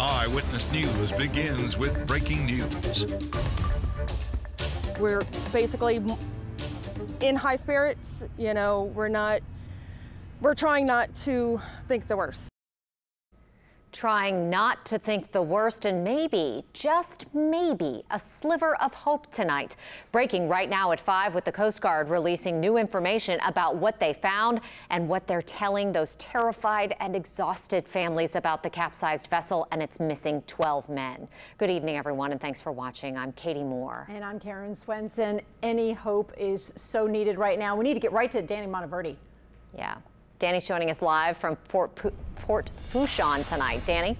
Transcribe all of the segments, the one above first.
Eyewitness News begins with breaking news. We're basically in high spirits. You know, we're not, we're trying not to think the worst trying not to think the worst and maybe, just maybe, a sliver of hope tonight. Breaking right now at 5 with the Coast Guard releasing new information about what they found and what they're telling those terrified and exhausted families about the capsized vessel and its missing 12 men. Good evening, everyone, and thanks for watching. I'm Katie Moore. And I'm Karen Swensen. Any hope is so needed right now. We need to get right to Danny Monteverde. Yeah. Danny's joining us live from Fort, Port Fourchon tonight. Danny?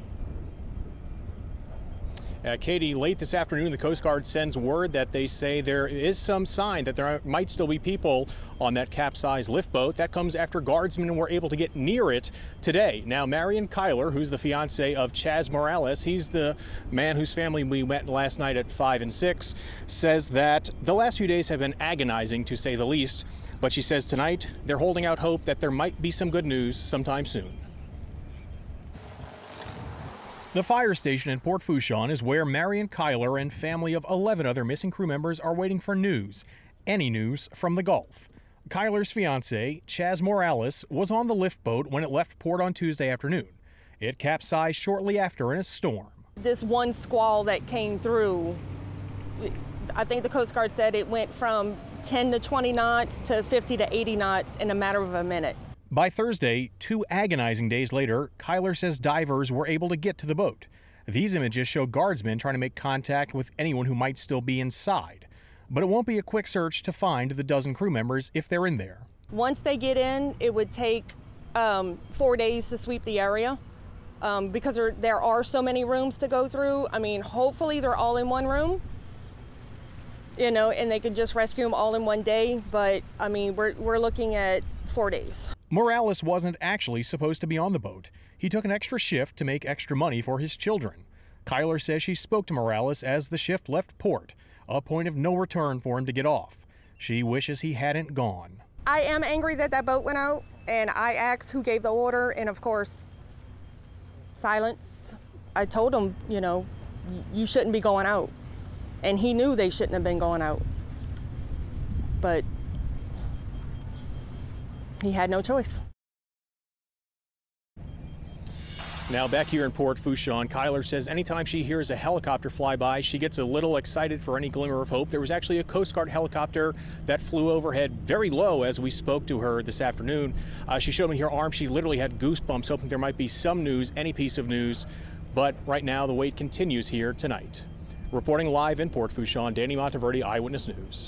Uh, Katie, late this afternoon, the Coast Guard sends word that they say there is some sign that there might still be people on that capsized lift boat. That comes after guardsmen were able to get near it today. Now, Marion Kyler, who's the fiance of Chaz Morales, he's the man whose family we met last night at 5 and 6, says that the last few days have been agonizing, to say the least. But she says tonight they're holding out hope that there might be some good news sometime soon. The fire station in Port Fourchon is where Marion Kyler and family of 11 other missing crew members are waiting for news. Any news from the Gulf. Kyler's fiance, Chaz Morales, was on the lift boat when it left port on Tuesday afternoon. It capsized shortly after in a storm. This one squall that came through, I think the Coast Guard said it went from 10 to 20 knots to 50 to 80 knots in a matter of a minute. By Thursday, two agonizing days later, Kyler says divers were able to get to the boat. These images show guardsmen trying to make contact with anyone who might still be inside. But it won't be a quick search to find the dozen crew members if they're in there. Once they get in, it would take um, four days to sweep the area um, because there, there are so many rooms to go through. I mean, hopefully they're all in one room you know, and they could just rescue them all in one day. But I mean, we're, we're looking at four days. Morales wasn't actually supposed to be on the boat. He took an extra shift to make extra money for his children. Kyler says she spoke to Morales as the shift left port, a point of no return for him to get off. She wishes he hadn't gone. I am angry that that boat went out, and I asked who gave the order, and of course, silence. I told him, you know, you shouldn't be going out. And he knew they shouldn't have been going out. But he had no choice. Now back here in Port Fourchon, Kyler says anytime she hears a helicopter fly by, she gets a little excited for any glimmer of hope. There was actually a Coast Guard helicopter that flew overhead very low as we spoke to her this afternoon. Uh, she showed me her arm. She literally had goosebumps, hoping there might be some news, any piece of news. But right now, the wait continues here tonight. Reporting live in Port Fourchon, Danny Monteverde, Eyewitness News.